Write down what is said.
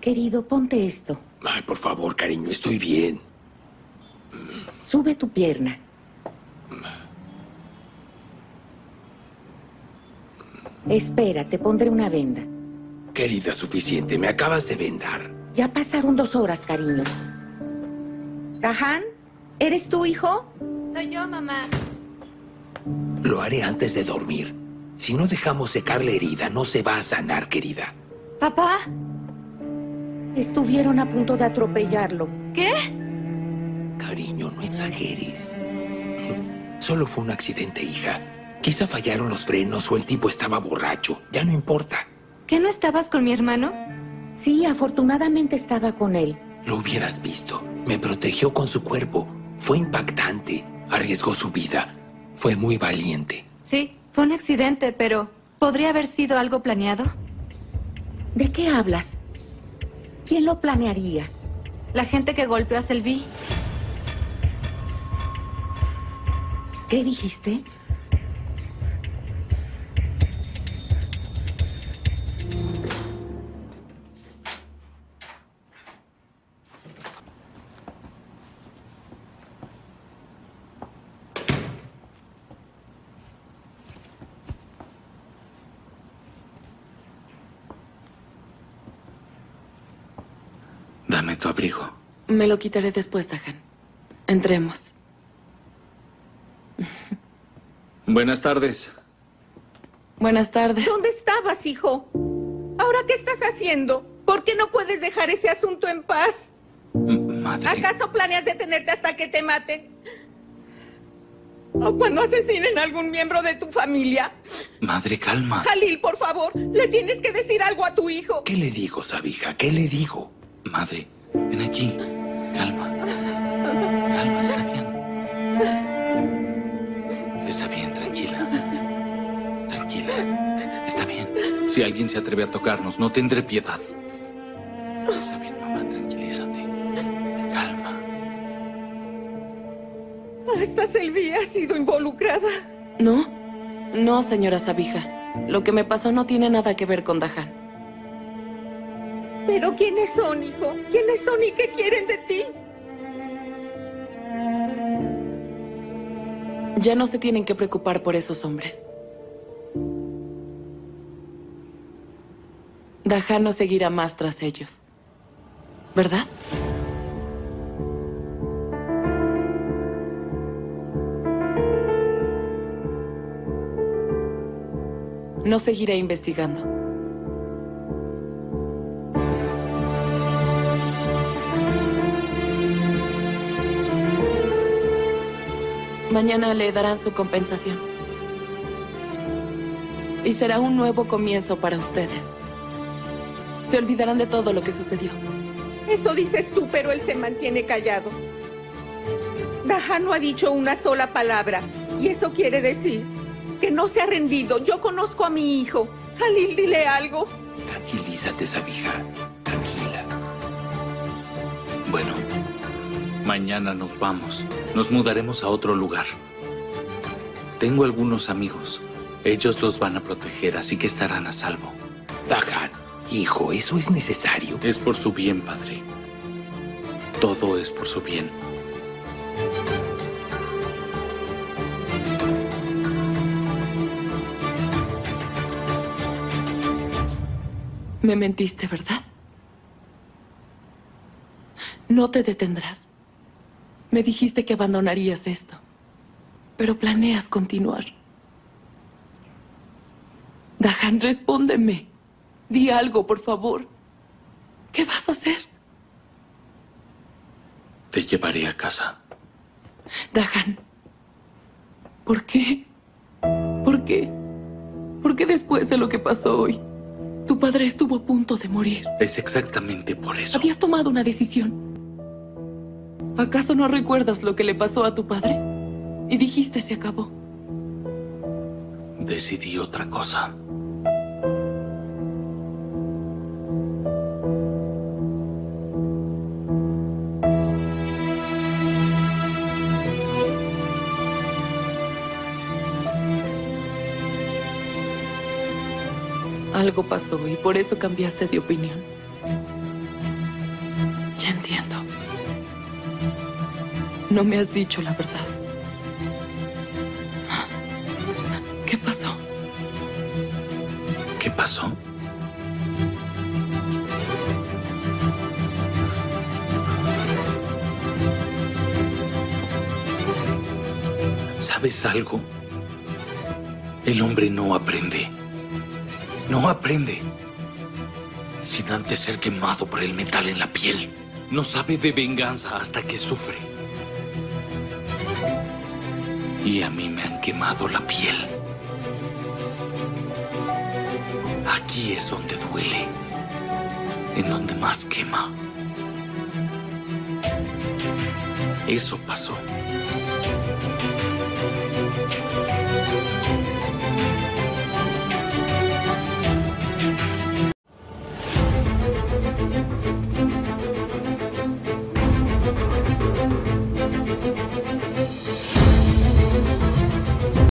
Querido, ponte esto. Ay, por favor, cariño, estoy bien. Sube tu pierna. Espera, te pondré una venda. Querida, suficiente. Me acabas de vendar. Ya pasaron dos horas, cariño. Dahan, ¿eres tu hijo? Soy yo, mamá. Lo haré antes de dormir. Si no dejamos secar la herida, no se va a sanar, querida. ¿Papá? Estuvieron a punto de atropellarlo. ¿Qué? Cariño, no exageres. Solo fue un accidente, hija. Quizá fallaron los frenos o el tipo estaba borracho. Ya no importa. ¿Qué no estabas con mi hermano? Sí, afortunadamente estaba con él. Lo hubieras visto. Me protegió con su cuerpo. Fue impactante. Arriesgó su vida. Fue muy valiente. Sí, fue un accidente, pero ¿podría haber sido algo planeado? ¿De qué hablas? ¿Quién lo planearía? La gente que golpeó a Selvi. ¿Qué dijiste? Dame tu abrigo. Me lo quitaré después, Dahan. Entremos. Buenas tardes. Buenas tardes. ¿Dónde estabas, hijo? ¿Ahora qué estás haciendo? ¿Por qué no puedes dejar ese asunto en paz? Madre. ¿Acaso planeas detenerte hasta que te maten? ¿O cuando asesinen a algún miembro de tu familia? Madre, calma. Jalil, por favor, le tienes que decir algo a tu hijo. ¿Qué le digo, Sabija? ¿Qué le digo? Madre, ven aquí. Calma. Calma, está bien. Está bien, tranquila. Tranquila. Está bien. Si alguien se atreve a tocarnos, no tendré piedad. Está bien, mamá, tranquilízate. Calma. Hasta Selvi ha sido involucrada. ¿No? No, señora Sabija. Lo que me pasó no tiene nada que ver con Dahan. ¿Pero quiénes son, hijo? ¿Quiénes son y qué quieren de ti? Ya no se tienen que preocupar por esos hombres. Dahan no seguirá más tras ellos. ¿Verdad? No seguiré investigando. Mañana le darán su compensación. Y será un nuevo comienzo para ustedes. Se olvidarán de todo lo que sucedió. Eso dices tú, pero él se mantiene callado. Dahan no ha dicho una sola palabra. Y eso quiere decir que no se ha rendido. Yo conozco a mi hijo. Jalil, dile algo. Tranquilízate, Sabija. Tranquila. Bueno, mañana nos vamos. Nos mudaremos a otro lugar. Tengo algunos amigos. Ellos los van a proteger, así que estarán a salvo. Dahan, hijo, ¿eso es necesario? Es por su bien, padre. Todo es por su bien. Me mentiste, ¿verdad? No te detendrás. Me dijiste que abandonarías esto, pero planeas continuar. Dahan, respóndeme. Di algo, por favor. ¿Qué vas a hacer? Te llevaré a casa. Dahan, ¿por qué? ¿Por qué? ¿Por qué después de lo que pasó hoy? Tu padre estuvo a punto de morir. Es exactamente por eso. Habías tomado una decisión. ¿Acaso no recuerdas lo que le pasó a tu padre? Y dijiste se acabó. Decidí otra cosa. Algo pasó y por eso cambiaste de opinión. No me has dicho la verdad. ¿Qué pasó? ¿Qué pasó? ¿Sabes algo? El hombre no aprende. No aprende. Sin antes ser quemado por el metal en la piel. No sabe de venganza hasta que sufre. Y a mí me han quemado la piel. Aquí es donde duele. En donde más quema. Eso pasó.